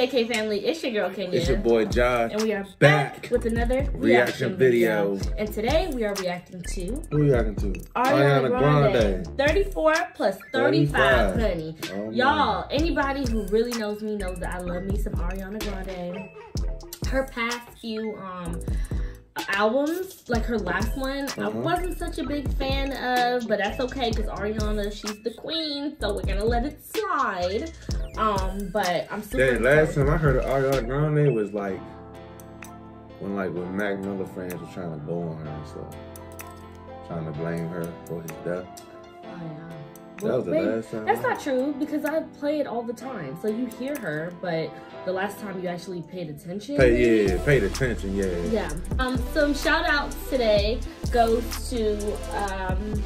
JK family, it's your girl Kenya. It's your boy Josh. And we are back, back with another reaction reaction, video. video. And today we are reacting to Who you reacting to? Ariana, Grande. 34 plus 35, 35. honey. Oh, Y'all, anybody who really knows me knows that I love me some Ariana Grande. Her past few um albums, like her last one, I Uh-huh. wasn't such a big fan of, but that's okay because Ariana, she's the queen, so we're gonna let it slide. Um, but I'm super That last time I heard of Ariana Grande was like when like when Mac Miller fans were trying to boo on her and stuff. Trying to blame her for his death. Oh, yeah. That was the wait, last time. That's not true because I play it all the time. So you hear her, but the last time you actually paid attention. Pay, yeah, paid attention, yeah. Yeah. Um, some shout outs today goes to um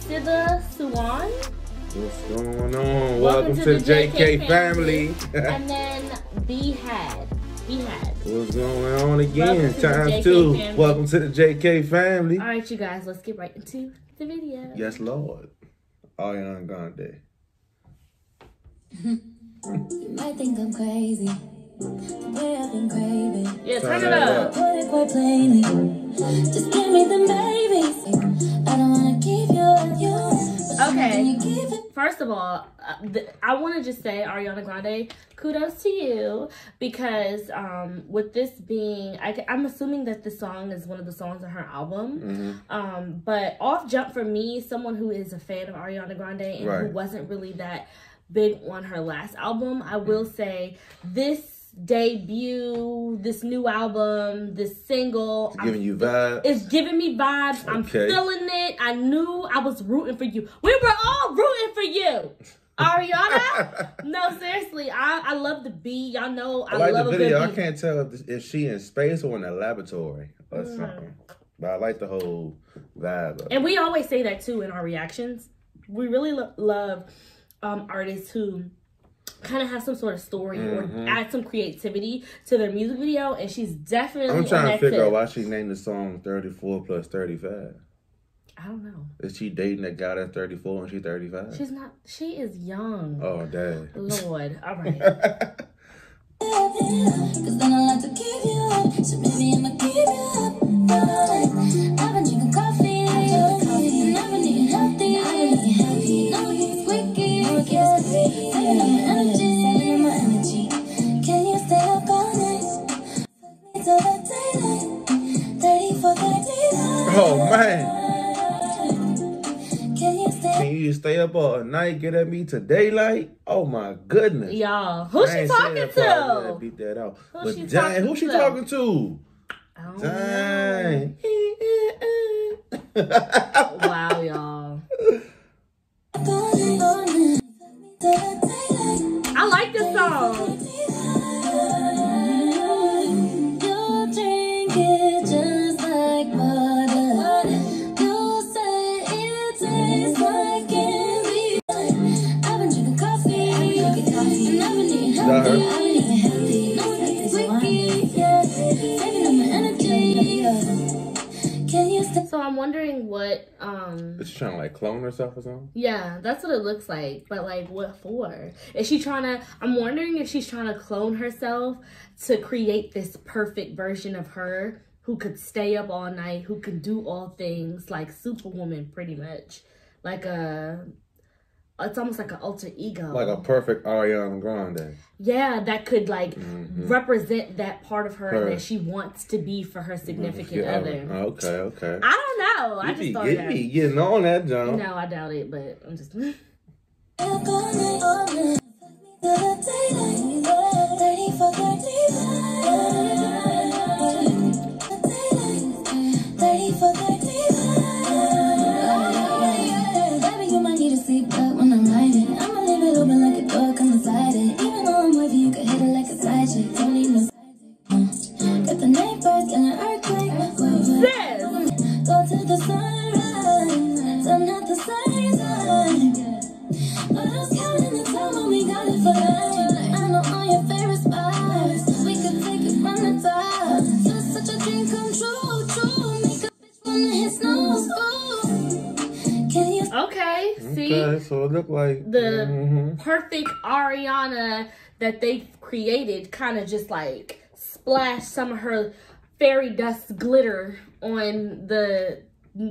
Sitha Suwan What's going on? Welcome, to, the JK, family. and then B Had. B Had. What's going on again? Welcome Times two. family. Welcome to the JK family. All right, you guys, let's get right into the video. Yes, Lord. Ariana Grande. You might think I'm crazy. The way I've been craving. Yeah, turn Turn it it up. up. Put it quite plainly. Just give me the babies. First of all, uh, I want to just say, Ariana Grande, kudos to you because um, with this being, I, am assuming that this song is one of the songs on her album. hmm Um, but off jump for me, someone who is a fan of Ariana Grande and who wasn't really that big on her last album, I will say this debut, this new album, this single, I'm Giving you vibes. it's giving me vibes. I'm feeling it. I knew I was rooting for you. We were all rooting for you. Ariana? no, seriously. I, I love the beat. Y'all know I, I like love the video. I can't tell if, if she in space or in a laboratory or Mm. something. But I like the whole vibe. Of it. And we always say that too in our reactions. We really lo- love um, artists who kind of have some sort of story Mhm. or add some creativity to their music video. And she's definitely I'm trying to figure tip. out why she named the song 34 plus 35. I don't know. Is she dating a guy that's 34 and she's 35? She's not. She is young. oh, dang. Lord. All right. Man. Can you stay Can you stay up all night, get at me to daylight? Oh, my goodness. Y'all, who's I she talking that part. I gotta to? Beat that out. Who but she dang, talking who she to? talking to? I don't Dang. know. Wow, wondering what um Is she trying to like clone herself or something? yeah, that's what it looks like. But like what for? Is she trying to I'm wondering if she's trying to clone herself to create this perfect version of her who could stay up all night, who can do all things like Superwoman pretty much. Like a it's almost like an alter ego. Like a perfect Ariana Grande. Yeah, that could like Mhm. represent that part of her, Her. that she wants to be for her significant Yeah, other. Okay, okay. I don't know. I just be thought getting that. me getting on that jump. No, I doubt it, but I'm just. Okay, see? Okay, so it looked like The mhm. perfect Ariana that they created kind of just like splashed some of her fairy dust glitter on the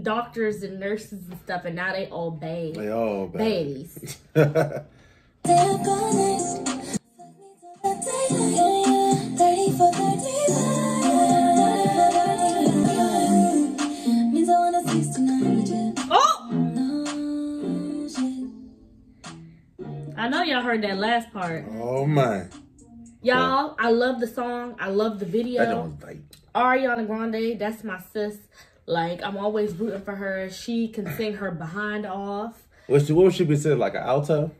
doctors and nurses and stuff, and now they all bathe. They all bad. Babies. know y'all heard that last part. oh my. Y'all, I love the song. I love the That video. don't like. Ariana Grande, that's my sis. Like, I'm always rooting for her. She can sing her behind off. What she, what would she be said like an alto?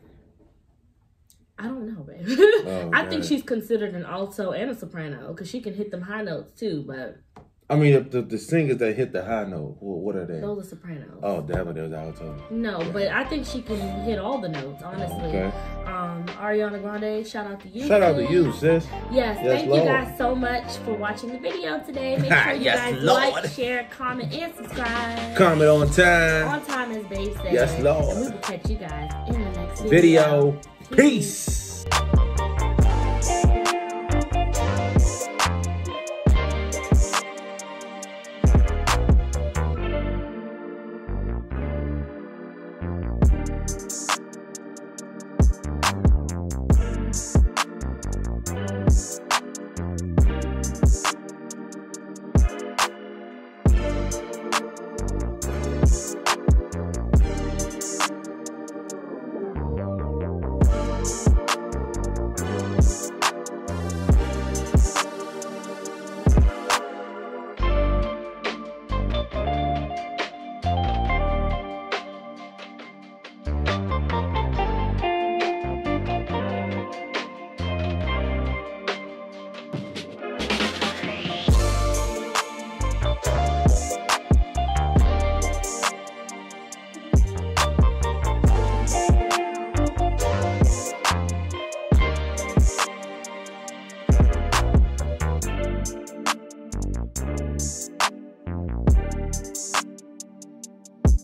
I don't know, babe. Oh, I think she's considered an alto and a soprano because she can hit them high notes too, but I mean, the, the, the singers that hit the high note, what, are they? those are sopranos. Oh, damn, there's alto. No, but I think she can hit all the notes, honestly. Okay. Um, Ariana Grande, shout out to you. Shout out to you, sis. Yes, Yes, thank Lord. you guys so much for watching the video today. Make sure you Yes, guys Lord. like, share, comment, and subscribe. Comment on time. On time, as Babe said. Yes, Lord. And we will catch you guys in the next Video. Peace.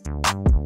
you